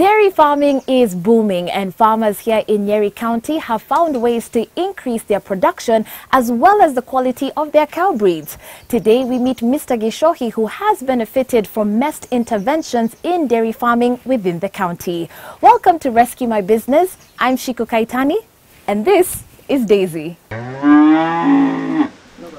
Dairy farming is booming and farmers here in Nyeri County have found ways to increase their production as well as the quality of their cow breeds. Today we meet Mr. Gichohi who has benefited from MESPT interventions in dairy farming within the county. Welcome to Rescue My Business. I'm Shiko Kaitani and this is Daisy.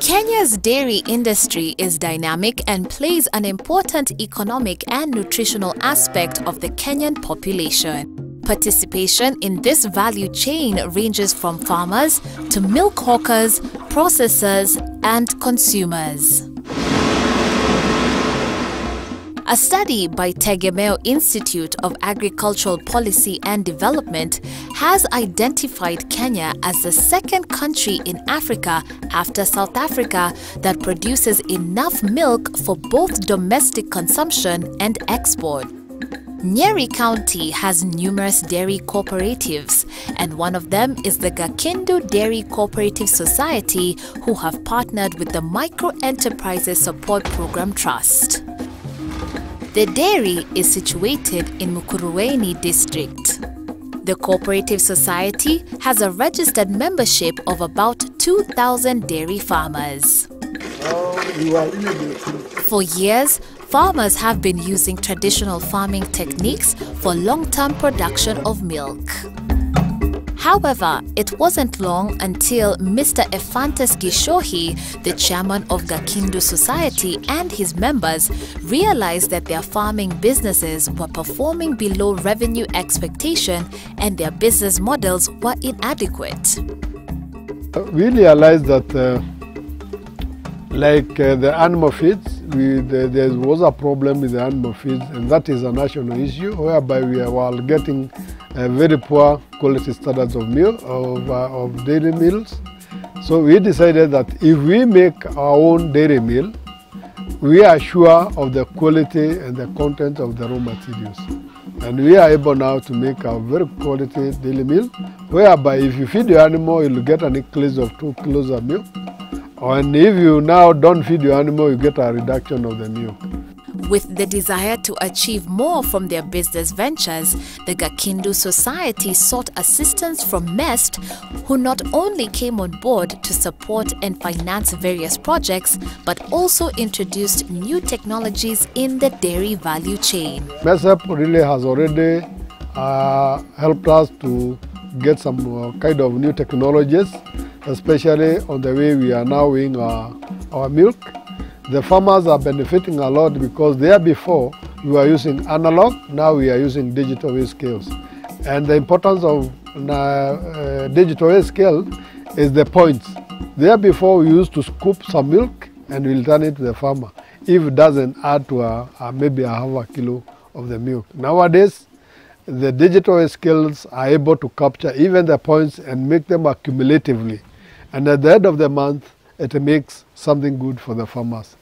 Kenya's dairy industry is dynamic and plays an important economic and nutritional aspect of the Kenyan population. Participation in this value chain ranges from farmers to milk hawkers, processors, and consumers. A study by Tegemeo Institute of Agricultural Policy and Development has identified Kenya as the second country in Africa after South Africa that produces enough milk for both domestic consumption and export. Nyeri County has numerous dairy cooperatives, and one of them is the Gakindu Dairy Cooperative Society, who have partnered with the Micro Enterprises Support Program Trust. The dairy is situated in Mukurweini district. The cooperative society has a registered membership of about 2,000 dairy farmers. For years, farmers have been using traditional farming techniques for long-term production of milk. However, it wasn't long until Mr. Ephantus Gichohi, the chairman of Gakindu Society and his members realized that their farming businesses were performing below revenue expectation and their business models were inadequate. We realized that uh, like uh, the animal feeds, we, the, there was a problem with the animal feeds and that is a national issue whereby we are getting uh, very poor quality standards of milk, of, uh, of dairy meals. So we decided that if we make our own dairy meal, we are sure of the quality and the content of the raw materials. And we are able now to make a very quality dairy meal, whereby if you feed your animal, you'll get an increase of two kilos of milk. And if you now don't feed your animal, you get a reduction of the milk. With the desire to achieve more from their business ventures, the Gakindu Society sought assistance from MESPT, who not only came on board to support and finance various projects, but also introduced new technologies in the dairy value chain. MESPT really has already uh, helped us to get some uh, kind of new technologies, especially on the way we are now weighing our, our milk the farmers are benefiting a lot because there before we were using analog, now we are using digital weight scales. And the importance of uh, uh, digital weight scale is the points. There before we used to scoop some milk and we'll turn it to the farmer if it doesn't add to a, a maybe a half a kilo of the milk. Nowadays, the digital scales are able to capture even the points and make them accumulatively. And at the end of the month, it makes something good for the farmers.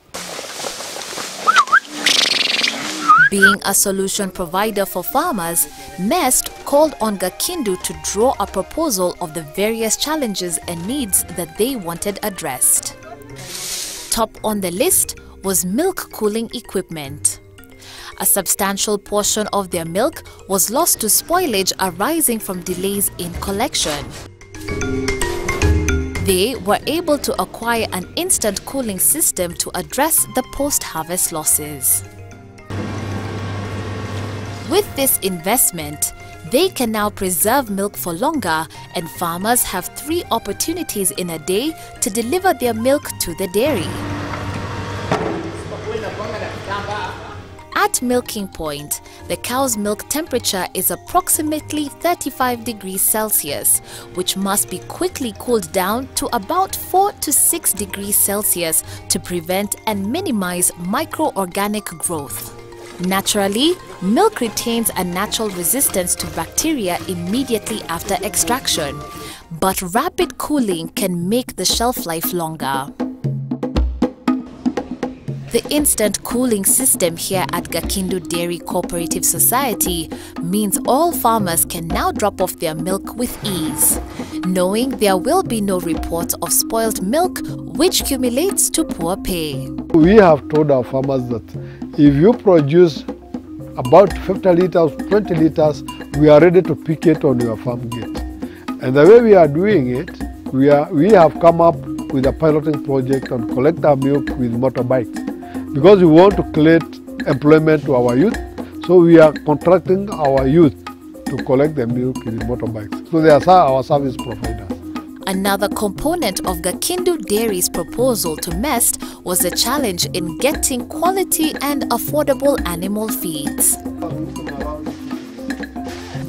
Being a solution provider for farmers, MESPT called on Gakindu to draw a proposal of the various challenges and needs that they wanted addressed. Top on the list was milk cooling equipment. A substantial portion of their milk was lost to spoilage arising from delays in collection. They were able to acquire an instant cooling system to address the post-harvest losses. With this investment, they can now preserve milk for longer and farmers have three opportunities in a day to deliver their milk to the dairy. At milking point, the cow's milk temperature is approximately 35 degrees Celsius, which must be quickly cooled down to about 4 to 6 degrees Celsius to prevent and minimize microorganic growth. Naturally, milk retains a natural resistance to bacteria immediately after extraction, but rapid cooling can make the shelf life longer. The instant cooling system here at Gakindu Dairy Cooperative Society means all farmers can now drop off their milk with ease, knowing there will be no reports of spoiled milk which accumulates to poor pay. We have told our farmers that if you produce about 50 liters, 20 liters, we are ready to pick it on your farm gate. And the way we are doing it, we, are, we have come up with a piloting project on collect our milk with motorbikes because we want to create employment to our youth. So we are contracting our youth to collect the milk with motorbikes. So they are our service providers. Another component of Gakindu Dairy's proposal to MESPT was the challenge in getting quality and affordable animal feeds.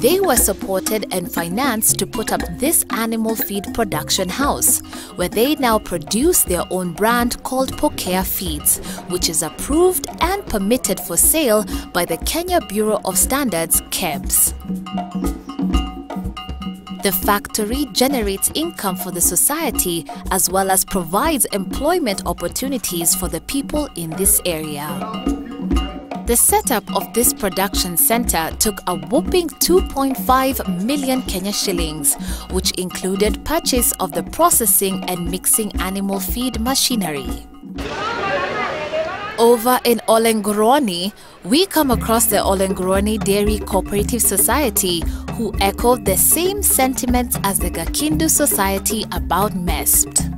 They were supported and financed to put up this animal feed production house, where they now produce their own brand called Pokea Feeds, which is approved and permitted for sale by the Kenya Bureau of Standards, KEBS. The factory generates income for the society as well as provides employment opportunities for the people in this area. The setup of this production center took a whopping 2.5 million Kenya shillings, which included purchase of the processing and mixing animal feed machinery. Over in Olenguruone, we come across the Olenguruone Dairy Cooperative Society who echoed the same sentiments as the Gakindu Society about MESPT.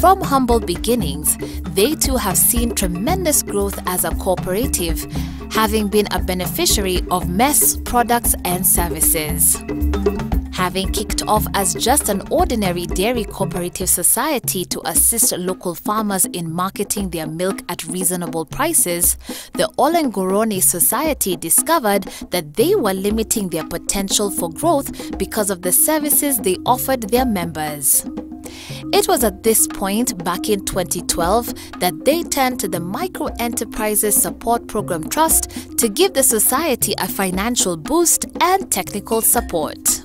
From humble beginnings, they too have seen tremendous growth as a cooperative, having been a beneficiary of MESPT products and services. Having kicked off as just an ordinary dairy cooperative society to assist local farmers in marketing their milk at reasonable prices, the Olenguruone Society discovered that they were limiting their potential for growth because of the services they offered their members. It was at this point back in 2012 that they turned to the Micro Enterprises Support Program Trust to give the society a financial boost and technical support.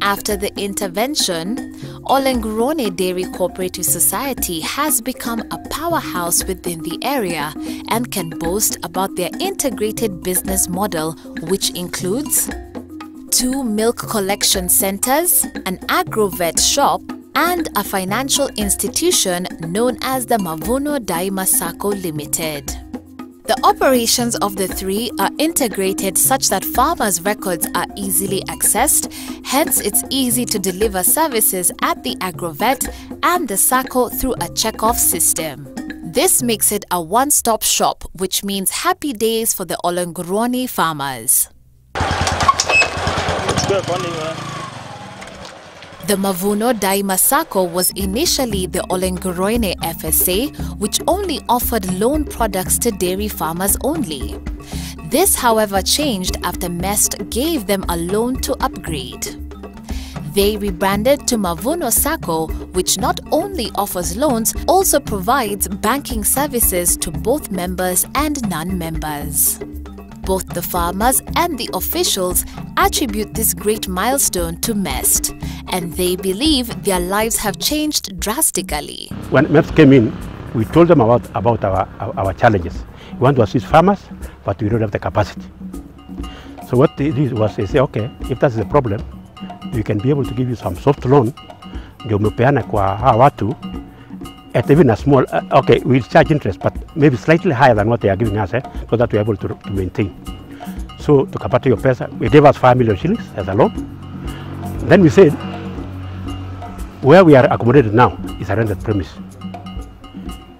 After the intervention, Olenguruone Dairy Cooperative Society has become a powerhouse within the area and can boast about their integrated business model, which includes two milk collection centers, an agrovet shop, and a financial institution known as the Mavuno Daima Sacco Limited. The operations of the three are integrated such that farmers' records are easily accessed, hence it's easy to deliver services at the agrovet and the SACCO through a check-off system. This makes it a one-stop shop, which means happy days for the Olenguruone farmers. The Mavuno Daima Sacco was initially the Olenguruone FSA, which only offered loan products to dairy farmers only. This, however, changed after MESPT gave them a loan to upgrade. They rebranded to Mavuno Sacco, which not only offers loans, also provides banking services to both members and non-members. Both the farmers and the officials attribute this great milestone to MESPT, and they believe their lives have changed drastically. When MESPT came in, we told them about, about our, our, our, challenges. We want to assist farmers, but we don't have the capacity. So what they did was they say, okay, if that's the problem, we can be able to give you some soft loan at even a small, uh, okay, we charge interest, but maybe slightly higher than what they are giving us, eh, so that we're able to, to maintain. So tukapata hiyo pesa, we gave us 5 million shillings as a loan. Then we said, where we are accommodated now is a rented premise.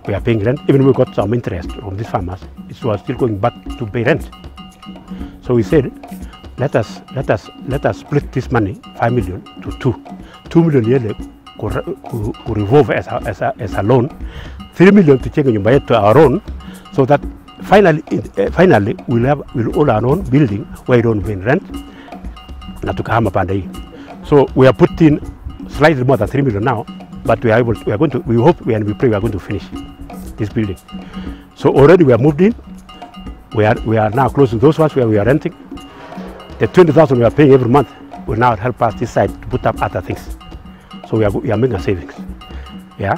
We are paying rent, even we got some interest from these farmers, it was still going back to pay rent. So we said, let us, let us, let us split this money, 5 million to 2. 2 million yearly ku revolve as a, as, a, as a loan 3 million tuchenge nyumba yetu our own so that finally, uh, finally we'll, have, we'll own our own building where we don't pay rent na tukahama pande hii. So we are putting slightly more than 3 million now but we are able to, we are going to we hope we, and we pray we are going to finish this building. So already we are moved in. We are we are now closing those ones where we are renting. The 20000 we are paying every month will now help us side to put up other things so we are, we are making a savings. Yeah?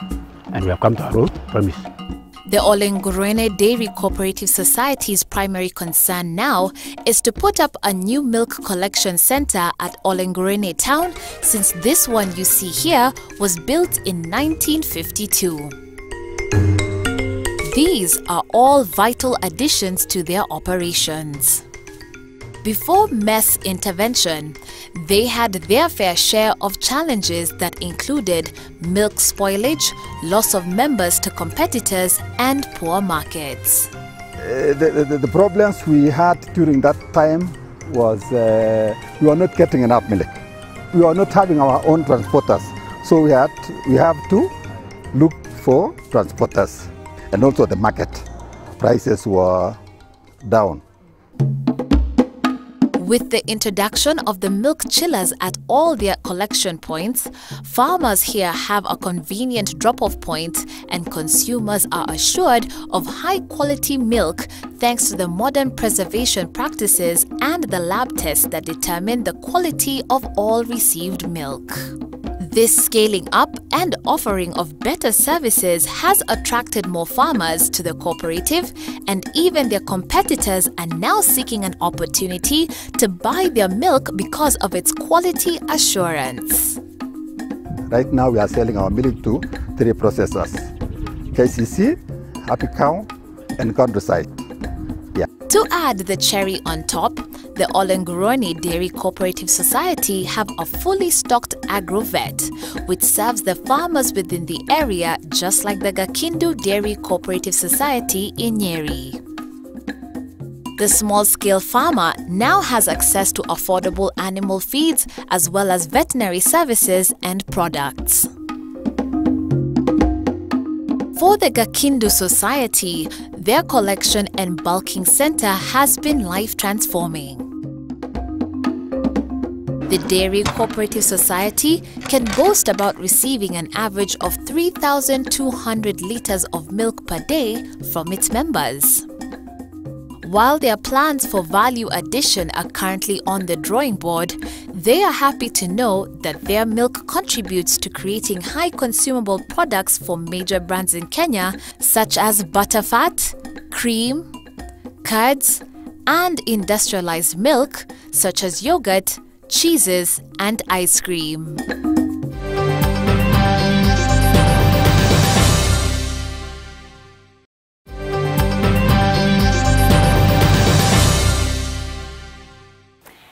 And we have come to our own premise. The Olenguruone Dairy Cooperative Society's primary concern now is to put up a new milk collection center at Olenguruone town since this one you see here was built in 1952. These are all vital additions to their operations. Before MESPT intervention, they had their fair share of challenges that included milk spoilage, loss of members to competitors, and poor markets. Uh, the, the, the, problems we had during that time was uh, we were not getting enough milk. We were not having our own transporters. So we, had, we have to look for transporters and also the market prices were down. With the introduction of the milk chillers at all their collection points, farmers here have a convenient drop-off point and consumers are assured of high-quality milk thanks to the modern preservation practices and the lab tests that determine the quality of all received milk. This scaling up and offering of better services has attracted more farmers to the cooperative and even their competitors are now seeking an opportunity to buy their milk because of its quality assurance. Right now we are selling our milk to three processors, KCC, Happy Cow and Countryside. Yeah. To add the cherry on top, the Olenguruone Dairy Cooperative Society have a fully stocked agrovet, which serves the farmers within the area just like the Gakindu Dairy Cooperative Society in Nyeri. The small-scale farmer now has access to affordable animal feeds as well as veterinary services and products. For the Gakindu Society, their collection and bulking center has been life transforming. The Dairy Cooperative Society can boast about receiving an average of 3,200 litres of milk per day from its members. While their plans for value addition are currently on the drawing board, they are happy to know that their milk contributes to creating high consumable products for major brands in Kenya such as butterfat, cream, curds, and industrialized milk such as yogurt, cheeses, and ice cream.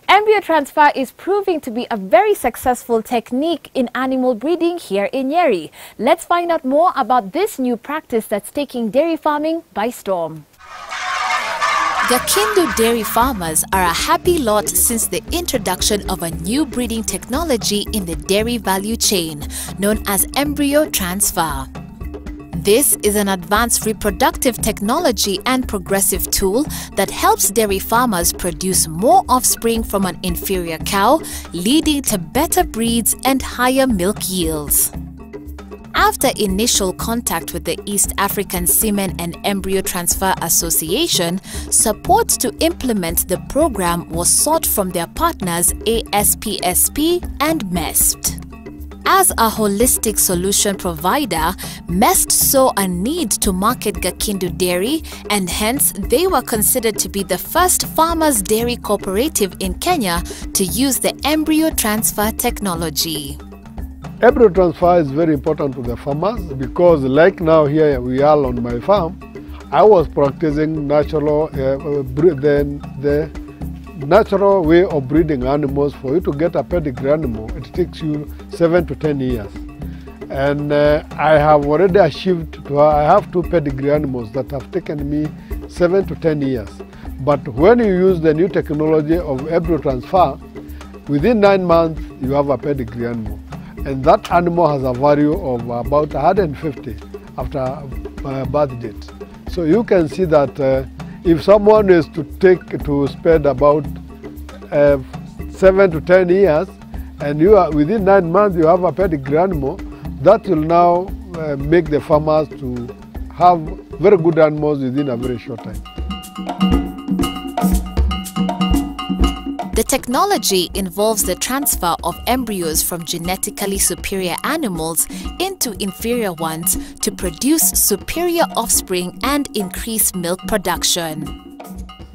Embryo transfer is proving to be a very successful technique in animal breeding here in Nyeri. Let's find out more about this new practice that's taking dairy farming by storm. Gakindu dairy farmers are a happy lot since the introduction of a new breeding technology in the dairy value chain, known as embryo transfer. This is an advanced reproductive technology and progressive tool that helps dairy farmers produce more offspring from an inferior cow, leading to better breeds and higher milk yields. After initial contact with the East African Semen and Embryo Transfer Association, support to implement the program was sought from their partners ASDSP and MESPT. As a holistic solution provider, MESPT saw a need to market Gakindu Dairy and hence they were considered to be the first farmers dairy cooperative in Kenya to use the embryo transfer technology. Embryo transfer is very important to the farmers because like now here we are on my farm, I was practicing natural, uh, uh the, the natural way of breeding animals. For you to get a pedigree animal, it takes you seven to 10 years. And uh, I have already achieved, to, I have two pedigree animals that have taken me seven to 10 years. But when you use the new technology of embryo transfer, within nine months, you have a pedigree animal and that animal has a value of about 150 after uh, birth date. So you can see that uh, if someone is to take to spend about uh, seven to ten years, and you are within nine months you have a pedigree animal, that will now uh, make the farmers to have very good animals within a very short time. The technology involves the transfer of embryos from genetically superior animals into inferior ones to produce superior offspring and increase milk production.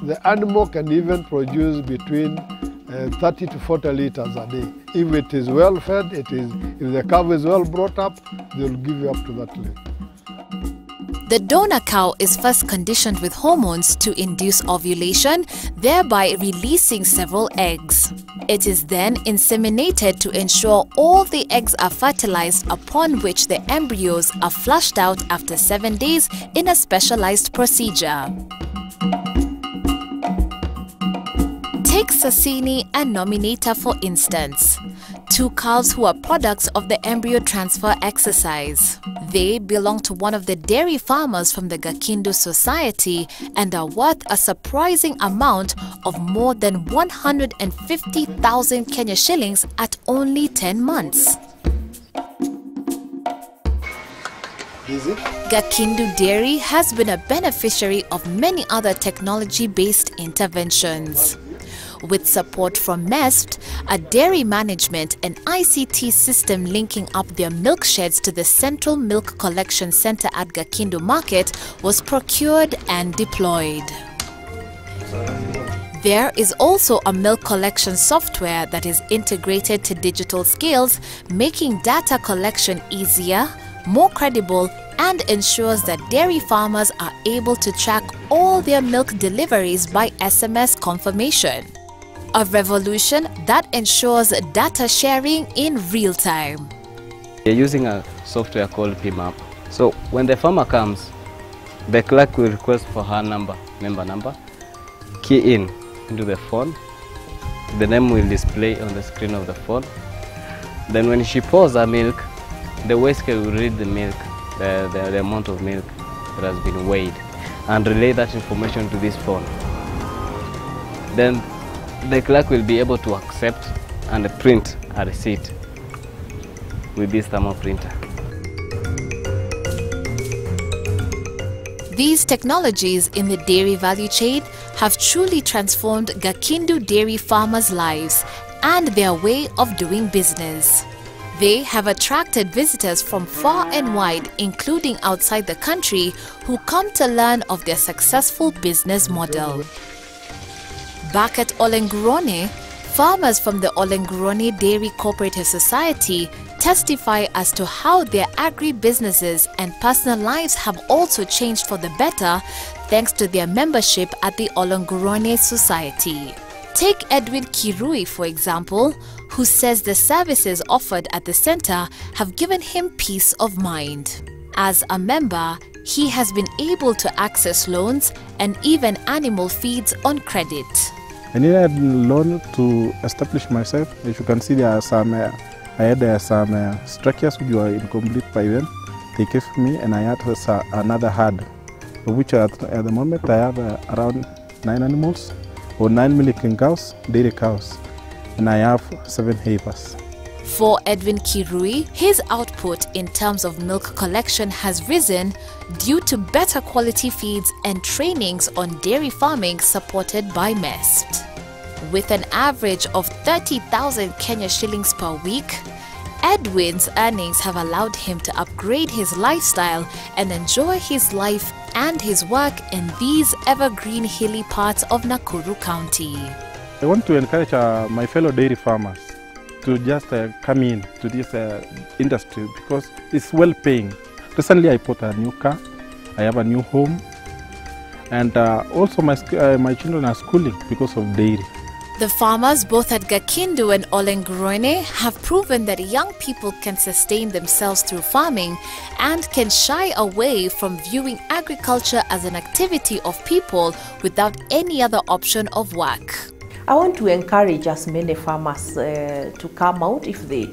The animal can even produce between uh, 30 to 40 liters a day. If it is well fed, it is, if the calf is well brought up, they'll give you up to that level. The donor cow is first conditioned with hormones to induce ovulation, thereby releasing several eggs. It is then inseminated to ensure all the eggs are fertilized upon which the embryos are flushed out after 7 days in a specialized procedure. Take Sasini and Nominator for instance two calves who are products of the embryo transfer exercise. They belong to one of the dairy farmers from the Gakindu Society and are worth a surprising amount of more than 150,000 Kenya shillings at only 10 months. Gakindu Dairy has been a beneficiary of many other technology-based interventions with support from MESPT, a dairy management and ICT system linking up their milk sheds to the Central Milk Collection Center at Gakindu Market was procured and deployed. There is also a milk collection software that is integrated to digital scales, making data collection easier, more credible, and ensures that dairy farmers are able to track all their milk deliveries by SMS confirmation a revolution that ensures data sharing in real time. We're using a software called PMAP. So when the farmer comes, the clerk will request for her number, member number, key in into the phone. The name will display on the screen of the phone. Then when she pours her milk, the weigh scale will read the milk, the, the, the amount of milk that has been weighed and relay that information to this phone. Then the clerk will be able to accept and print a receipt with this thermal printer. These technologies in the dairy value chain have truly transformed Gakindu dairy farmers' lives and their way of doing business. They have attracted visitors from far and wide, including outside the country, who come to learn of their successful business model. Back at Olenguruone, farmers from the Olenguruone Dairy Cooperative Society testify as to how their agri-businesses and personal lives have also changed for the better thanks to their membership at the Olenguruone Society. Take Edwin Kirui, for example, who says the services offered at the center have given him peace of mind. As a member, he has been able to access loans and even animal feeds on credit. I needed loan to establish myself. As you can see, there are some, uh, I had uh, some uh, structures which were incomplete by then. They gave me and I had uh, another herd, which at, at, the moment I have uh, around nine animals or nine milking cows, dairy cows, and I have seven heifers. For Edwin Kirui, his output in terms of milk collection has risen due to better quality feeds and trainings on dairy farming supported by MESPT. With an average of 30,000 Kenya shillings per week, Edwin's earnings have allowed him to upgrade his lifestyle and enjoy his life and his work in these evergreen hilly parts of Nakuru County. I want to encourage uh, my fellow dairy farmers to just uh, come in to this uh, industry because it's well paying. Recently, I bought a new car. I have a new home, and uh, also my uh, my children are schooling because of dairy. The farmers both at Gakindu and Olenguruone have proven that young people can sustain themselves through farming and can shy away from viewing agriculture as an activity of people without any other option of work. I want to encourage as many farmers uh, to come out if they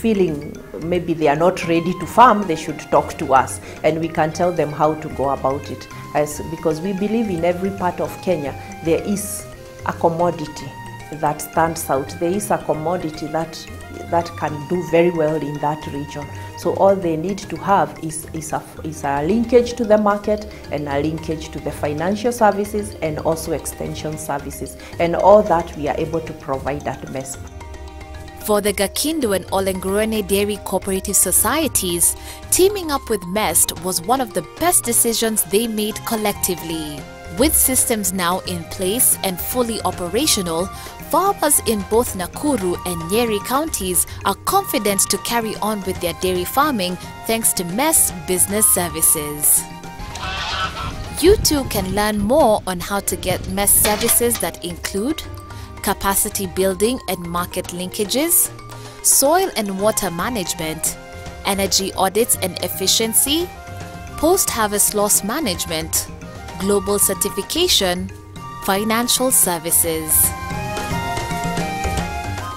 feeling maybe they are not ready to farm, they should talk to us and we can tell them how to go about it. As, because we believe in every part of Kenya there is a commodity that stands out. There is a commodity that that can do very well in that region. So all they need to have is, is, a, is a linkage to the market and a linkage to the financial services and also extension services. And all that we are able to provide at MESPT. For the Gakindu and Olenguruone Dairy Cooperative Societies, teaming up with MESPT was one of the best decisions they made collectively. With systems now in place and fully operational, farmers in both Nakuru and Nyeri counties are confident to carry on with their dairy farming thanks to MESPT Business Services. You too can learn more on how to get MESPT services that include capacity building and market linkages, soil and water management, energy audits and efficiency, post harvest loss management, global certification, financial services.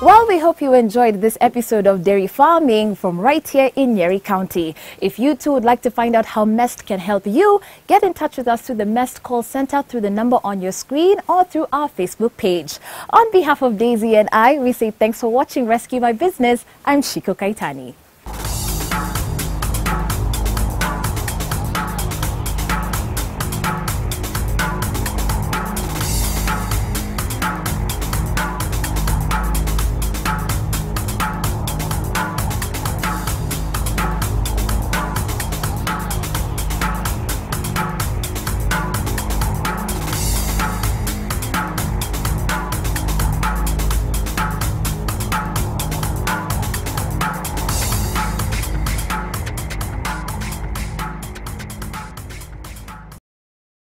Well, we hope you enjoyed this episode of Dairy Farming from right here in Nyeri County. If you too would like to find out how MESPT can help you, get in touch with us through the MESPT call center through the number on your screen or through our Facebook page. On behalf of Daisy and I, we say thanks for watching Rescue My Business. I'm Shiko Kaitani.